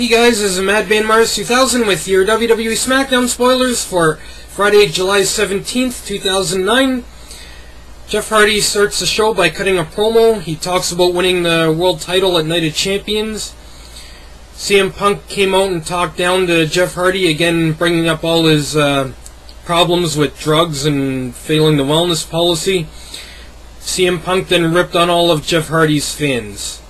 Hey guys, this is Madman Marz 2000 with your WWE SmackDown spoilers for Friday, July 17th, 2009. Jeff Hardy starts the show by cutting a promo. He talks about winning the world title at Night of Champions. CM Punk came out and talked down to Jeff Hardy, again bringing up all his uh, problems with drugs and failing the wellness policy. CM Punk then ripped on all of Jeff Hardy's fans.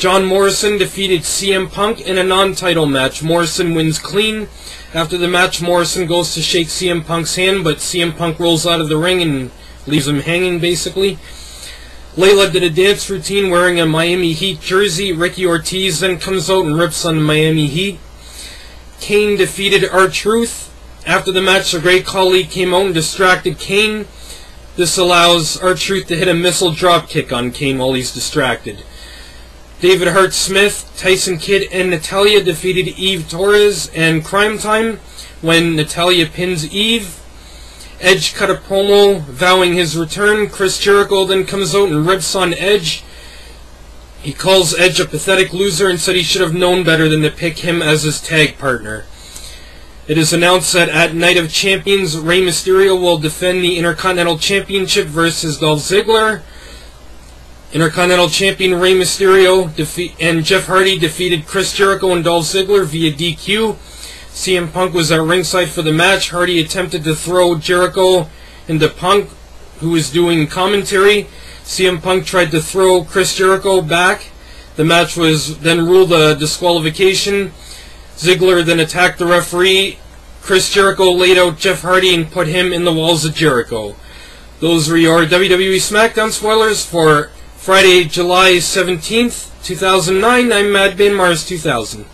John Morrison defeated CM Punk in a non-title match. Morrison wins clean. After the match, Morrison goes to shake CM Punk's hand, but CM Punk rolls out of the ring and leaves him hanging, basically. Layla did a dance routine wearing a Miami Heat jersey. Ricky Ortiz then comes out and rips on the Miami Heat. Kane defeated R-Truth. After the match, the Great Khali came out and distracted Kane. This allows R-Truth to hit a missile drop kick on Kane while he's distracted. David Hart Smith, Tyson Kidd, and Natalya defeated Eve Torres and Cryme Tyme when Natalya pins Eve. Edge cut a promo vowing his return. Chris Jericho then comes out and rips on Edge. He calls Edge a pathetic loser and said he should have known better than to pick him as his tag partner. It is announced that at Night of Champions, Rey Mysterio will defend the Intercontinental Championship versus Dolph Ziggler. Intercontinental Champion Rey Mysterio and Jeff Hardy defeated Chris Jericho and Dolph Ziggler via DQ. CM Punk was at ringside for the match. Hardy attempted to throw Jericho into Punk, who was doing commentary. CM Punk tried to throw Chris Jericho back. The match was then ruled a disqualification. Ziggler then attacked the referee. Chris Jericho laid out Jeff Hardy and put him in the walls of Jericho. Those were your WWE SmackDown spoilers for Friday, July 17th, 2009. I'm Madman Marz 2000.